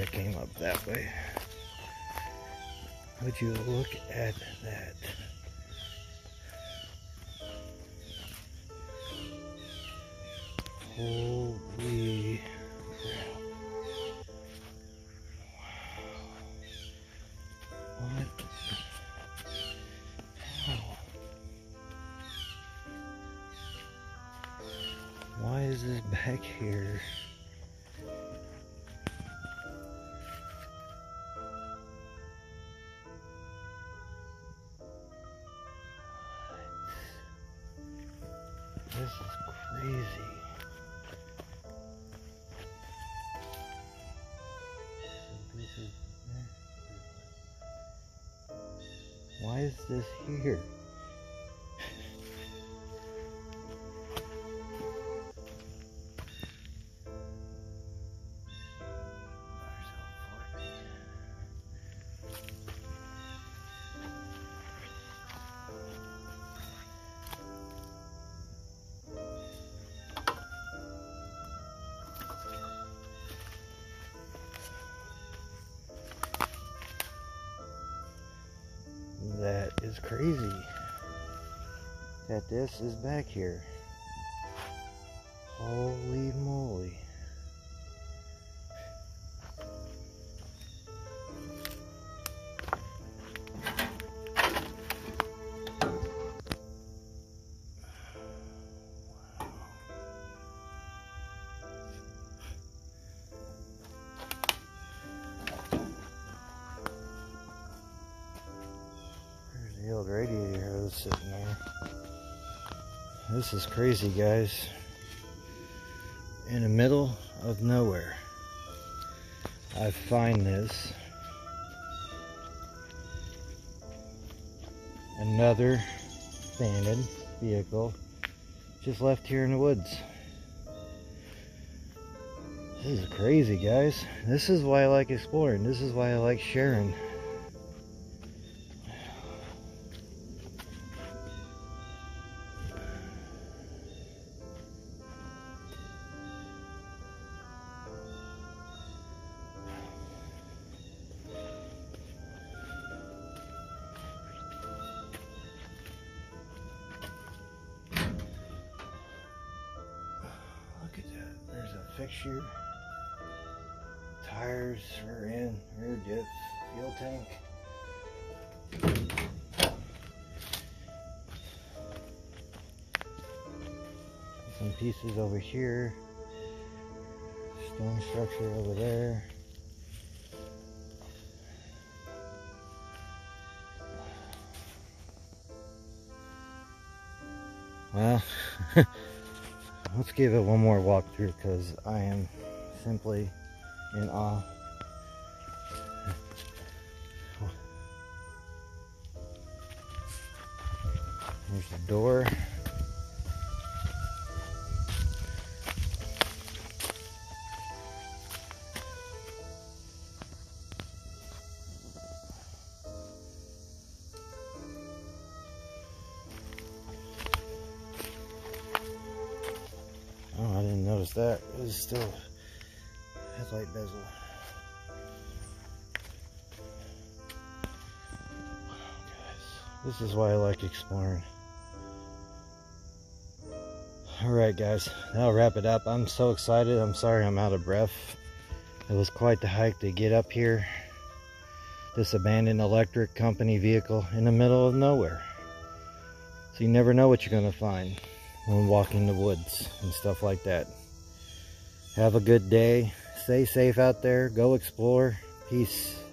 have came up that way. Would you look at that? Holy. What? Why is this back here? This is crazy. Why is this here? Is crazy. That this is back here. Holy moly. The old radiator hose sitting there. This is crazy, guys. In the middle of nowhere, I find this. Another abandoned vehicle just left here in the woods. This is crazy, guys. This is why I like exploring. This is why I like sharing. Fixture. Tires are in. Rear diff. Fuel tank. Some pieces over here. Stone structure over there. Well, let's give it one more walkthrough because I am simply in awe. Here's the door. Notice that. Was still headlight bezel. This is why I like exploring. Alright guys, that'll wrap it up. I'm so excited. I'm sorry I'm out of breath. It was quite the hike to get up here. This abandoned electric company vehicle in the middle of nowhere. So you never know what you're going to find when walking the woods and stuff like that. Have a good day. Stay safe out there. Go explore. Peace.